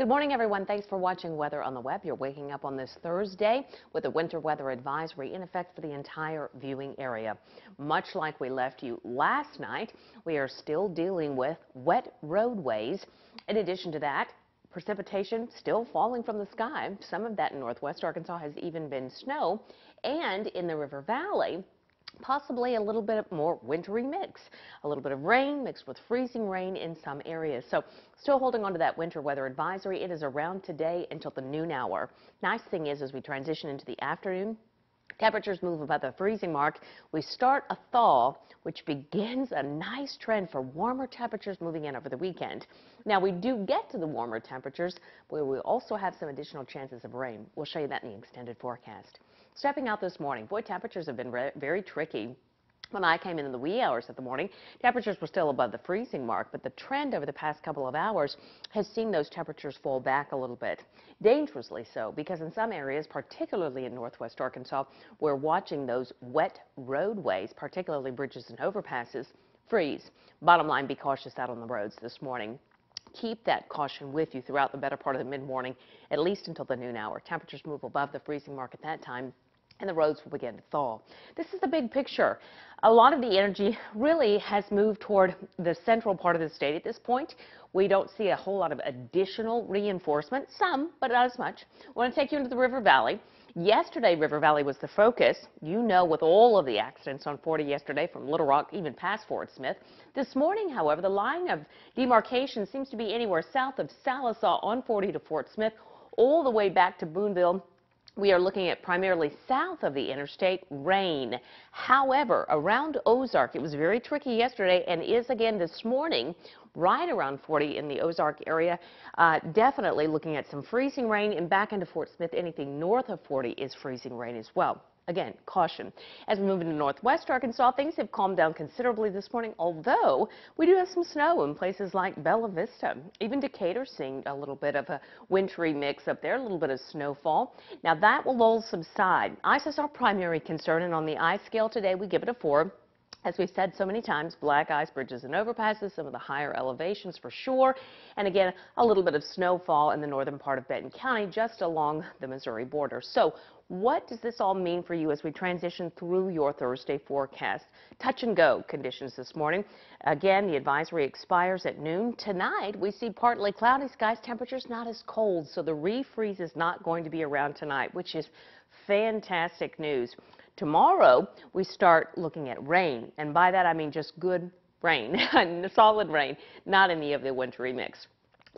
Good morning, everyone. Thanks for watching Weather on the Web. You're waking up on this Thursday with a winter weather advisory in effect for the entire viewing area. Much like we left you last night, we are still dealing with wet roadways. In addition to that, precipitation still falling from the sky. Some of that in northwest Arkansas has even been snow. And in the River Valley, possibly a little bit more wintry mix. A little bit of rain mixed with freezing rain in some areas. So still holding on to that winter weather advisory. It is around today until the noon hour. Nice thing is as we transition into the afternoon, Temperatures move above the freezing mark. We start a thaw, which begins a nice trend for warmer temperatures moving in over the weekend. Now, we do get to the warmer temperatures, but we also have some additional chances of rain. We'll show you that in the extended forecast. Stepping out this morning, boy, temperatures have been very tricky. When I came in in the wee hours of the morning, temperatures were still above the freezing mark, but the trend over the past couple of hours has seen those temperatures fall back a little bit. Dangerously so, because in some areas, particularly in northwest Arkansas, we're watching those wet roadways, particularly bridges and overpasses, freeze. Bottom line, be cautious out on the roads this morning keep that caution with you throughout the better part of the mid-morning, at least until the noon hour. Temperatures move above the freezing mark at that time and the roads will begin to thaw. This is the big picture. A lot of the energy really has moved toward the central part of the state at this point. We don't see a whole lot of additional reinforcement, some, but not as much. I want to take you into the River Valley. Yesterday, River Valley was the focus. You know, with all of the accidents on 40 yesterday from Little Rock even past Fort Smith. This morning, however, the line of demarcation seems to be anywhere south of Sallisaw on 40 to Fort Smith, all the way back to Boonville we are looking at primarily south of the interstate rain. However, around Ozark, it was very tricky yesterday and is again this morning right around 40 in the Ozark area. Uh, definitely looking at some freezing rain and back into Fort Smith, anything north of 40 is freezing rain as well. Again, caution. As we move into northwest Arkansas, things have calmed down considerably this morning, although we do have some snow in places like Bella Vista. Even Decatur seeing a little bit of a wintry mix up there, a little bit of snowfall. Now that will all subside. Ice is our primary concern, and on the ice scale today, we give it a 4. As we've said so many times, black ice bridges and overpasses, some of the higher elevations for sure. And again, a little bit of snowfall in the northern part of Benton County, just along the Missouri border. So what does this all mean for you as we transition through your Thursday forecast? Touch and go conditions this morning. Again, the advisory expires at noon. Tonight, we see partly cloudy skies, temperatures not as cold, so the refreeze is not going to be around tonight, which is fantastic news. Tomorrow, we start looking at rain, and by that I mean just good rain, solid rain, not any of the wintry mix.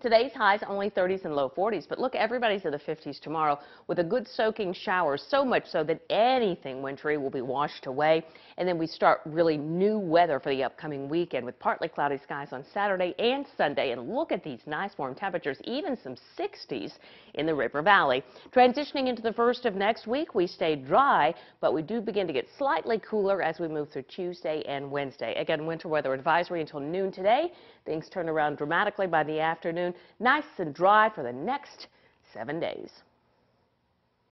Today's highs only 30s and low 40s, but look, everybody's in the 50s tomorrow with a good soaking shower, so much so that anything wintry will be washed away. And then we start really new weather for the upcoming weekend with partly cloudy skies on Saturday and Sunday. And look at these nice warm temperatures, even some 60s in the River Valley. Transitioning into the first of next week, we stay dry, but we do begin to get slightly cooler as we move through Tuesday and Wednesday. Again, winter weather advisory until noon today. Things turn around dramatically by the afternoon. Nice and dry for the next seven days.